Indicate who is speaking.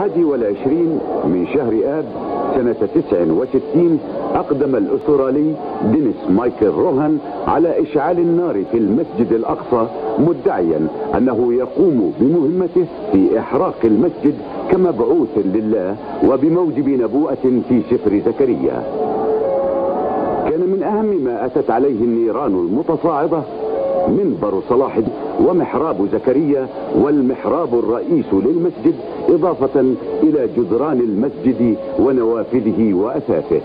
Speaker 1: الحادي والعشرين من شهر آب سنة 69 أقدم الأسترالي دينيس مايكل روهان على إشعال النار في المسجد الأقصى مدعيا أنه يقوم بمهمته في إحراق المسجد كمبعوث لله وبموجب نبوءة في سفر زكريا. كان من أهم ما أتت عليه النيران المتصاعدة منبر صلاح الدين ومحراب زكريا والمحراب الرئيس للمسجد إضافة إلى جدران المسجد ونوافذه وأثاثه.